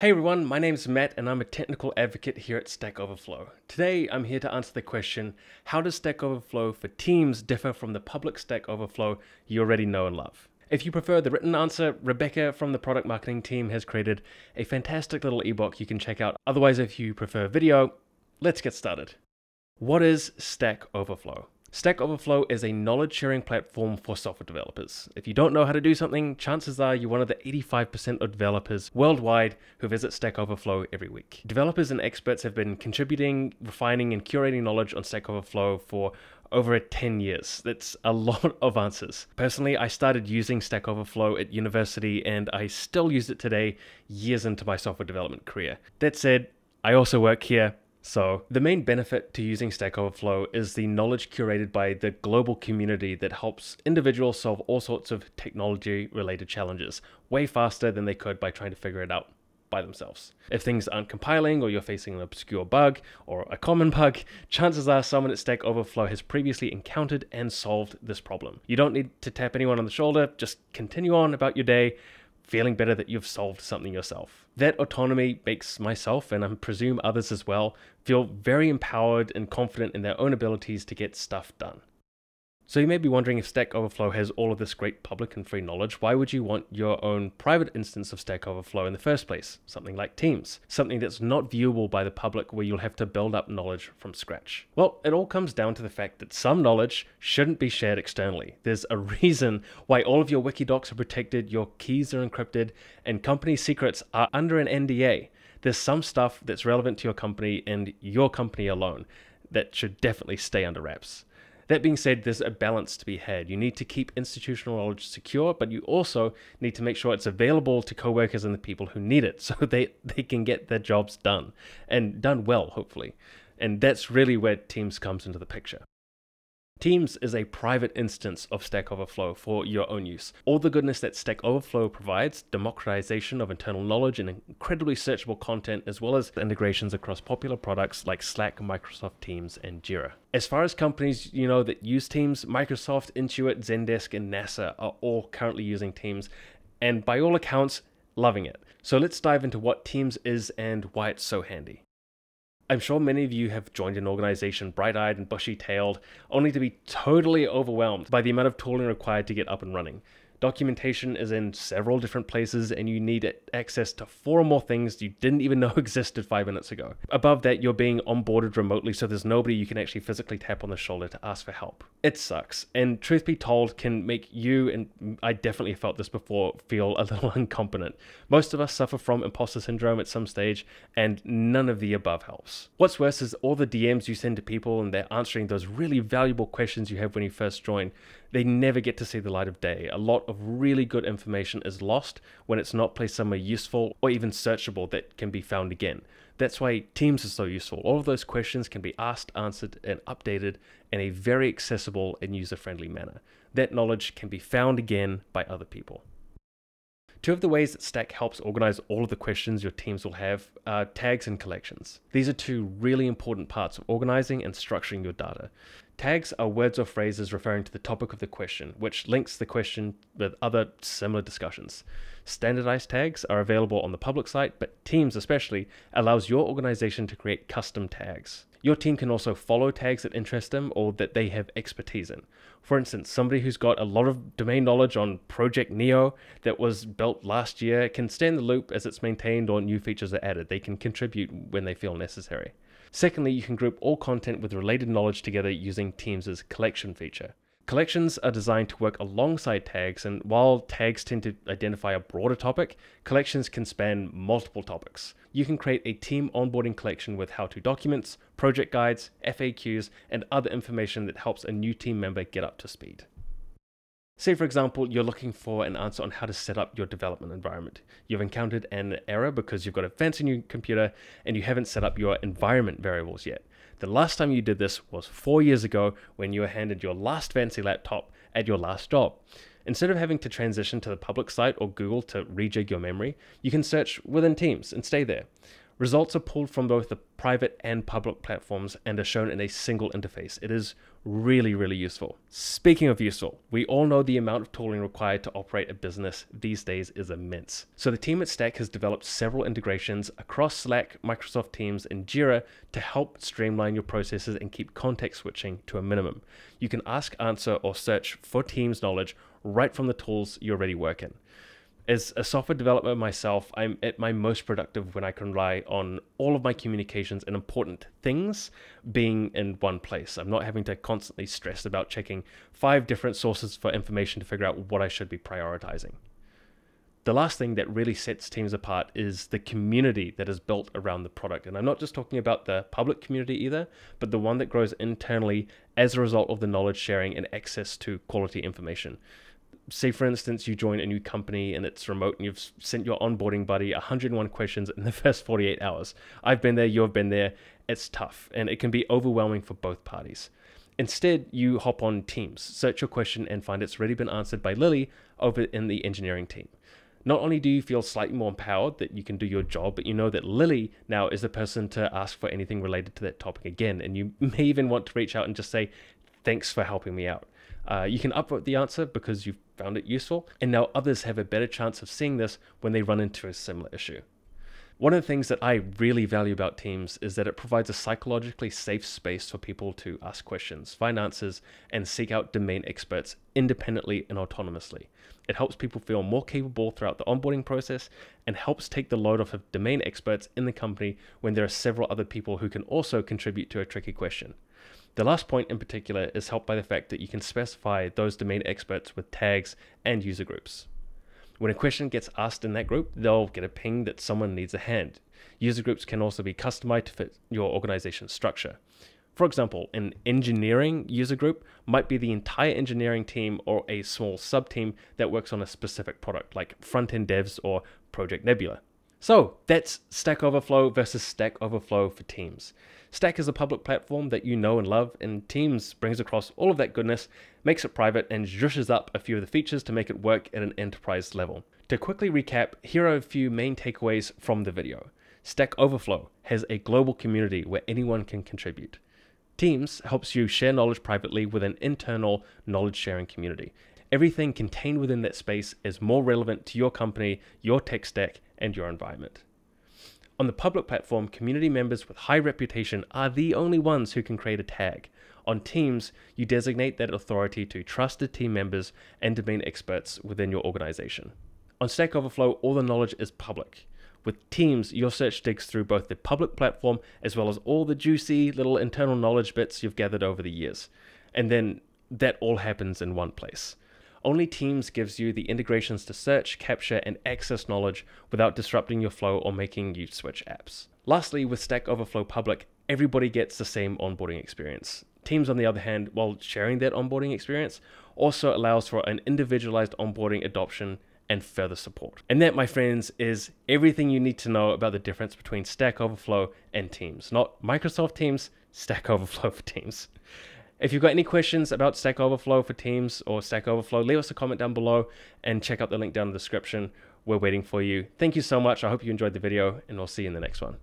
Hey everyone, my name is Matt and I'm a technical advocate here at Stack Overflow. Today I'm here to answer the question How does Stack Overflow for Teams differ from the public Stack Overflow you already know and love? If you prefer the written answer, Rebecca from the product marketing team has created a fantastic little ebook you can check out. Otherwise, if you prefer video, let's get started. What is Stack Overflow? Stack Overflow is a knowledge sharing platform for software developers. If you don't know how to do something, chances are you're one of the 85% of developers worldwide who visit Stack Overflow every week. Developers and experts have been contributing, refining, and curating knowledge on Stack Overflow for over 10 years. That's a lot of answers. Personally, I started using Stack Overflow at university and I still use it today, years into my software development career. That said, I also work here so, the main benefit to using Stack Overflow is the knowledge curated by the global community that helps individuals solve all sorts of technology related challenges way faster than they could by trying to figure it out by themselves. If things aren't compiling or you're facing an obscure bug or a common bug, chances are someone at Stack Overflow has previously encountered and solved this problem. You don't need to tap anyone on the shoulder, just continue on about your day feeling better that you've solved something yourself. That autonomy makes myself, and I presume others as well, feel very empowered and confident in their own abilities to get stuff done. So you may be wondering if Stack Overflow has all of this great public and free knowledge, why would you want your own private instance of Stack Overflow in the first place? Something like Teams, something that's not viewable by the public where you'll have to build up knowledge from scratch. Well, it all comes down to the fact that some knowledge shouldn't be shared externally. There's a reason why all of your Wikidocs are protected, your keys are encrypted, and company secrets are under an NDA. There's some stuff that's relevant to your company and your company alone that should definitely stay under wraps. That being said, there's a balance to be had. You need to keep institutional knowledge secure, but you also need to make sure it's available to coworkers and the people who need it so they, they can get their jobs done and done well, hopefully. And that's really where Teams comes into the picture. Teams is a private instance of Stack Overflow for your own use. All the goodness that Stack Overflow provides, democratization of internal knowledge and incredibly searchable content, as well as integrations across popular products like Slack, Microsoft Teams, and Jira. As far as companies you know that use Teams, Microsoft, Intuit, Zendesk, and NASA are all currently using Teams, and by all accounts, loving it. So let's dive into what Teams is and why it's so handy. I'm sure many of you have joined an organization bright eyed and bushy tailed, only to be totally overwhelmed by the amount of tooling required to get up and running. Documentation is in several different places, and you need access to four or more things you didn't even know existed five minutes ago. Above that, you're being onboarded remotely, so there's nobody you can actually physically tap on the shoulder to ask for help. It sucks, and truth be told, can make you, and I definitely felt this before, feel a little incompetent. Most of us suffer from imposter syndrome at some stage, and none of the above helps. What's worse is all the DMs you send to people, and they're answering those really valuable questions you have when you first join they never get to see the light of day. A lot of really good information is lost when it's not placed somewhere useful or even searchable that can be found again. That's why Teams is so useful. All of those questions can be asked, answered, and updated in a very accessible and user friendly manner. That knowledge can be found again by other people. Two of the ways that Stack helps organize all of the questions your teams will have are tags and collections. These are two really important parts of organizing and structuring your data. Tags are words or phrases referring to the topic of the question, which links the question with other similar discussions. Standardized tags are available on the public site, but Teams especially allows your organization to create custom tags. Your team can also follow tags that interest them or that they have expertise in. For instance, somebody who's got a lot of domain knowledge on Project Neo that was built last year can stay in the loop as it's maintained or new features are added. They can contribute when they feel necessary. Secondly, you can group all content with related knowledge together using Teams' collection feature. Collections are designed to work alongside tags, and while tags tend to identify a broader topic, collections can span multiple topics. You can create a team onboarding collection with how to documents, project guides, FAQs, and other information that helps a new team member get up to speed. Say, for example, you're looking for an answer on how to set up your development environment. You've encountered an error because you've got a fancy new computer and you haven't set up your environment variables yet. The last time you did this was four years ago when you were handed your last fancy laptop at your last job. Instead of having to transition to the public site or Google to rejig your memory, you can search within Teams and stay there. Results are pulled from both the private and public platforms and are shown in a single interface. It is really, really useful. Speaking of useful, we all know the amount of tooling required to operate a business these days is immense. So the team at Stack has developed several integrations across Slack, Microsoft Teams, and Jira to help streamline your processes and keep context switching to a minimum. You can ask, answer, or search for Teams knowledge right from the tools you already work in as a software developer myself, I'm at my most productive when I can rely on all of my communications and important things being in one place. I'm not having to constantly stress about checking five different sources for information to figure out what I should be prioritizing. The last thing that really sets teams apart is the community that is built around the product. And I'm not just talking about the public community either, but the one that grows internally as a result of the knowledge sharing and access to quality information say for instance you join a new company and it's remote and you've sent your onboarding buddy 101 questions in the first 48 hours i've been there you've been there it's tough and it can be overwhelming for both parties instead you hop on teams search your question and find it's already been answered by lily over in the engineering team not only do you feel slightly more empowered that you can do your job, but you know that Lily now is the person to ask for anything related to that topic again. And you may even want to reach out and just say, Thanks for helping me out. Uh, you can upvote the answer because you've found it useful, and now others have a better chance of seeing this when they run into a similar issue. One of the things that I really value about Teams is that it provides a psychologically safe space for people to ask questions, find answers, and seek out domain experts independently and autonomously. It helps people feel more capable throughout the onboarding process and helps take the load off of domain experts in the company when there are several other people who can also contribute to a tricky question. The last point in particular is helped by the fact that you can specify those domain experts with tags and user groups. When a question gets asked in that group, they'll get a ping that someone needs a hand. User groups can also be customized to fit your organization's structure. For example, an engineering user group might be the entire engineering team or a small sub team that works on a specific product, like front end devs or Project Nebula. So that's Stack Overflow versus Stack Overflow for Teams. Stack is a public platform that you know and love, and Teams brings across all of that goodness, makes it private, and zhushes up a few of the features to make it work at an enterprise level. To quickly recap, here are a few main takeaways from the video. Stack Overflow has a global community where anyone can contribute. Teams helps you share knowledge privately with an internal knowledge sharing community. Everything contained within that space is more relevant to your company, your tech stack, and your environment. On the public platform, community members with high reputation are the only ones who can create a tag. On Teams, you designate that authority to trusted team members and domain experts within your organization. On Stack Overflow, all the knowledge is public. With Teams, your search digs through both the public platform as well as all the juicy little internal knowledge bits you've gathered over the years. And then that all happens in one place. Only Teams gives you the integrations to search, capture, and access knowledge without disrupting your flow or making you switch apps. Lastly, with Stack Overflow Public, everybody gets the same onboarding experience. Teams, on the other hand, while sharing that onboarding experience, also allows for an individualized onboarding adoption and further support. And that, my friends, is everything you need to know about the difference between Stack Overflow and Teams. Not Microsoft Teams, Stack Overflow for Teams. If you've got any questions about Stack Overflow for Teams or Stack Overflow, leave us a comment down below and check out the link down in the description. We're waiting for you. Thank you so much. I hope you enjoyed the video, and I'll see you in the next one.